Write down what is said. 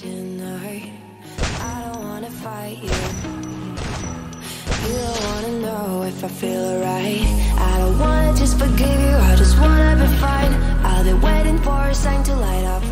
tonight. I don't wanna fight you. You don't wanna know if I feel right. I don't wanna just forgive you. I just wanna be fine. I'll be waiting for a sign to light up.